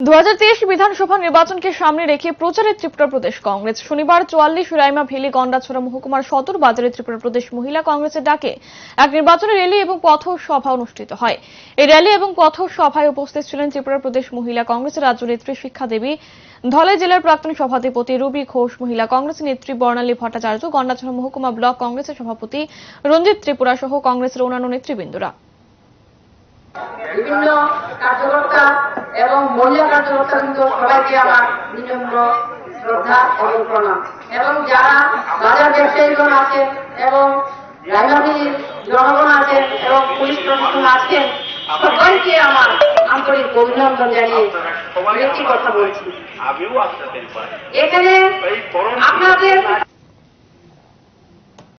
দু হাজার তেইশ বিধানসভা নির্বাচনকে সামনে রেখে প্রচারে ত্রিপুরা প্রদেশ কংগ্রেস। শনিবার চুয়াল্লিশ রাইমা ভেলি গন্ডাছড়া মহকুমার সদর বাজারে ত্রিপুরা প্রদেশ মহিলা কংগ্রেসের ডাকে এক নির্বাচনী র্যালি এবং পথ সভা অনুষ্ঠিত হয়। এই র্যালি এবং পথ সভায় উপস্থিত ছিলেন ত্রিপুরা প্রদেশ মহিলা কংগ্রেসের রাজ্য নেত্রী শিক্ষা দেবী জেলার প্রাক্তন সভাধিপতি রবি ঘোষ, মহিলা কংগ্রেস নেত্রী বর্ণালী ভট্টাচার্য, গন্ডাছড়া মহকুমা ব্লক কংগ্রেসের সভাপতি রঞ্জিত ত্রিপুরা সহ কংগ্রেসের অন্যান্য নেতৃবৃন্দরা। এবং মহিলা কার্যকর্তা কিন্তু সবাইকে আমার বিনম্র শ্রদ্ধা এবং প্রণাম। এবং যারা বাজার ব্যবসায়ীগণ আছেন এবং রাজধানীর জনগণ আছেন এবং পুলিশ প্রশাসন আছেন সবাইকে আমার আন্তরিক অভিনন্দন জানিয়ে একটি কথা বলছি। এখানে